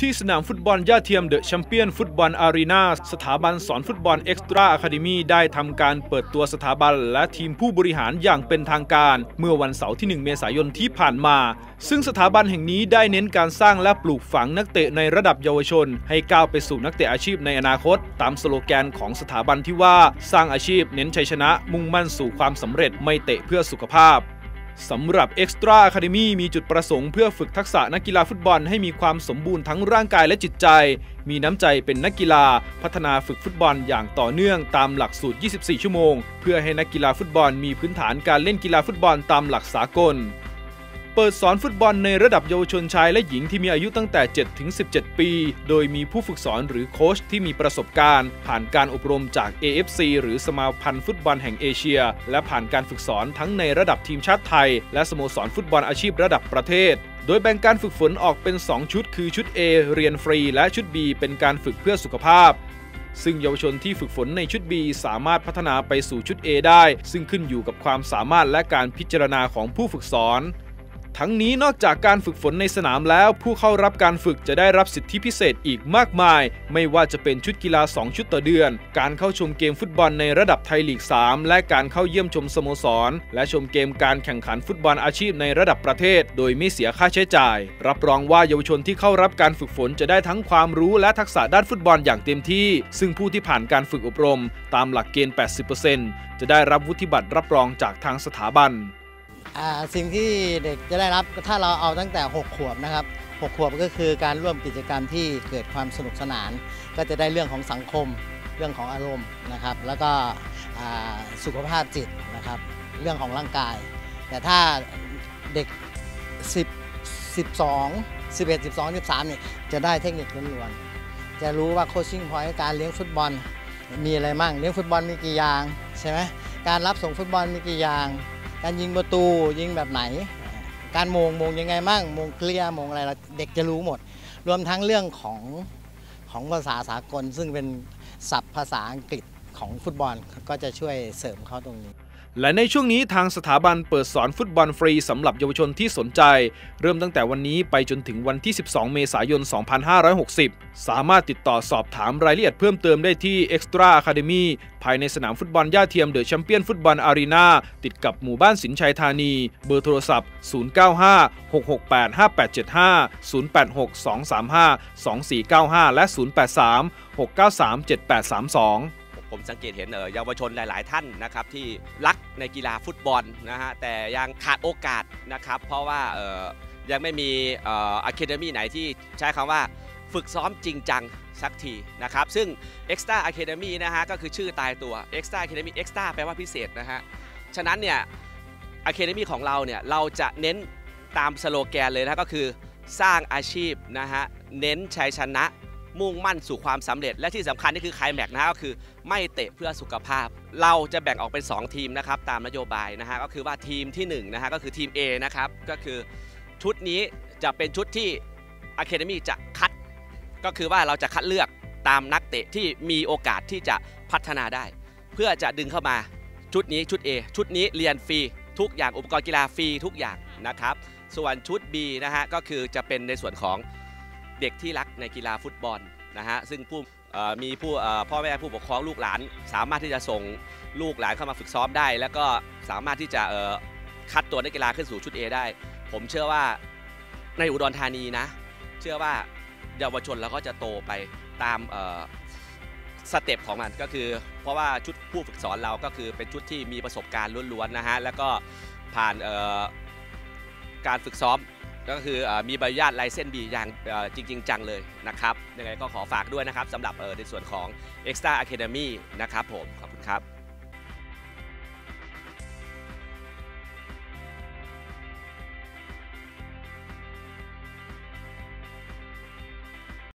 ที่สนามฟุตบอลหญ้าเทียม The Champion Football Arena สถาบันสอนฟุตบอล Extra Academy ได้ทำการเปิดตัวสถาบันและทีมผู้บริหารอย่างเป็นทางการ เมื่อวันเสาร์ที่ 1 เมษายนที่ผ่านมา ซึ่งสถาบันแห่งนี้ได้เน้นการสร้างและปลูกฝังนักเตะในระดับเยาวชน ให้ก้าวไปสู่นักเตะอาชีพในอนาคต ตามสโลแกนของสถาบันที่ว่า สร้างอาชีพเน้นชัยชนะมุ่งมั่นสู่ความสำเร็จไม่เตะเพื่อสุขภาพ สำหรับ Extra Academy มีจุดประสงค์เพื่อฝึกทักษะนักกีฬาฟุตบอลให้มีความสมบูรณ์ทั้งร่างกายและจิตใจ มีน้ำใจเป็นนักกีฬา พัฒนาฝึกฟุตบอลอย่างต่อเนื่องตามหลักสูตร 24 ชั่วโมง เพื่อให้นักกีฬาฟุตบอลมีพื้นฐานการเล่นกีฬาฟุตบอลตามหลักสากล เปิดสอนฟุตบอลในระดับเยาวชนชายและหญิงที่มีอายุตั้งแต่ 7 ถึง 17 ปี โดยมีผู้ฝึกสอนหรือโค้ชที่มีประสบการณ์ ผ่านการอบรมจาก AFC หรือสมาพันธ์ฟุตบอลแห่งเอเชีย และผ่านการฝึกสอนทั้งในระดับทีมชาติไทย และสโมสรฟุตบอลอาชีพระดับประเทศโดยแบ่งการฝึกฝนออกเป็น 2 ชุด คือชุด A เรียนฟรี และชุด B เป็นการฝึกเพื่อสุขภาพ ซึ่งเยาวชนที่ฝึกฝนในชุด B สามารถพัฒนาไปสู่ชุด A ได้ ซึ่งขึ้นอยู่กับความสามารถและการพิจารณาของผู้ฝึกสอน ทั้งนี้นอกจากการฝึกฝนในสนามแล้ว ผู้เข้ารับการฝึกจะได้รับสิทธิพิเศษอีกมากมาย ไม่ว่าจะเป็นชุดกีฬา 2 ชุดต่อเดือน การเข้าชมเกมฟุตบอลในระดับไทยลีก 3 และการเข้าเยี่ยมชมสโมสร และชมเกมการแข่งขันฟุตบอลอาชีพในระดับประเทศ โดยไม่เสียค่าใช้จ่าย รับรองว่าเยาวชนที่เข้ารับการฝึกฝนจะได้ทั้งความรู้และทักษะด้านฟุตบอลอย่างเต็มที่ ซึ่งผู้ที่ผ่านการฝึกอบรม ตามหลักเกณฑ์ 80%จะได้รับวุฒิบัตรรับรองจากทางสถาบัน สิ่งที่เด็กจะได้รับถ้าเราเอาตั้งแต่ 6 ขวบนะครับ 6 ขวบก็คือการร่วมกิจกรรมที่เกิดความสนุกสนาน ก็จะได้เรื่องของสังคม เรื่องของอารมณ์นะครับ แล้วก็สุขภาพจิตนะครับ เรื่องของร่างกาย แต่ถ้าเด็ก 10 12 11 12 13เนี่ยจะได้เทคนิคล้วนๆจะรู้ว่าโคชชิ่งพอยต์การเลี้ยงฟุตบอลมีอะไรมั่งเลี้ยงฟุตบอลมีกี่อย่างใช่ไหมการรับส่งฟุตบอลมีกี่อย่าง การยิงประตูยิงแบบไหน การโมงโมงยังไงมั่งโมงเคลียร์โมงอะไรเราเด็กจะรู้หมด รวมทั้งเรื่องของของภาษาสากล ซึ่งเป็นศัพท์ภาษาอังกฤษของฟุตบอลก็จะช่วยเสริมเขาตรงนี้ และในช่วงนี้ทางสถาบันเปิดสอนฟุตบอลฟรีสำหรับเยาวชนที่สนใจ เริ่มตั้งแต่วันนี้ไปจนถึงวันที่ 12 เมษายน 2560 สามารถติดต่อสอบถามรายละเอียดเพิ่มเติมได้ที่ Extra Academy ภายในสนามฟุตบอลย่าเทียมเดอะแชมเปี้ยนฟุตบอลอารีนาติดกับหมู่บ้านสินชัยธานี เบอร์โทรศัพท์ 095 668 5875 086 235 2495 และ 083 693 7832 ผมสังเกตเห็นเอ่อเยาวชนหลาย ๆ ท่านนะครับที่รัก ในกีฬาฟุตบอลนะฮะแต่ยังขาดโอกาสนะครับ เพราะว่ายังไม่มีอะคาเดมี่ไหนที่ใช้คำว่าฝึกซ้อมจริงจังสักทีนะครับ ซึ่ง Extra Academy นะฮะก็คือชื่อตายตัว Extra Academy Extra แปลว่าพิเศษนะฮะ ฉะนั้นเนี่ย Academy ของเราเนี่ย เราจะเน้นตามสโลแกนเลยนะก็คือสร้างอาชีพนะฮะ เน้นชัยชนะ มุ่งมั่นสู่ความสำเร็จ และที่สำคัญนี่คือไคลแม็กซ์นะฮะก็คือไม่เตะเพื่อสุขภาพ เราจะแบ่งออกเป็น 2 ทีมนะครับตามนโยบายนะฮะก็คือว่าทีมที่1นะฮะก็คือทีม A นะครับก็คือชุดนี้จะเป็นชุดที่ Academy จะคัด ก็คือว่าเราจะคัดเลือกตามนักเตะที่มีโอกาสที่จะพัฒนาได้ เพื่อจะดึงเข้ามาชุดนี้ชุด A ชุดนี้เรียนฟรีทุกอย่างอุปกรณ์กีฬาฟรีทุกอย่างนะครับส่วนชุด B นะฮะก็คือจะเป็นในส่วนของ เด็กที่รักในกีฬาฟุตบอลนะฮะซึ่งผู้มีผู้พ่อแม่ผู้ปกครองลูกหลาน สามารถที่จะส่งลูกหลานเข้ามาฝึกซ้อมได้ แล้วก็สามารถที่จะคัดตัวนักกีฬาขึ้นสู่ชุด A ได้ ผมเชื่อว่าในอุดรธานีนะ เชื่อว่าเยาวชนเราก็จะโตไปตาม step ของมันก็คือ เพราะว่าชุดผู้ฝึกสอนเราก็คือเป็นชุดที่มีประสบการณ์ล้วนๆนะฮะแล้วก็ผ่านการฝึกซ้อม ก็คือมีใบอนุญาตไลเซนบีอย่างจริง ๆ จังเลยนะครับยังไงก็ขอฝากด้วยนะครับสำหรับในส่วนของ Extra Academy นะครับผมขอบคุณครับ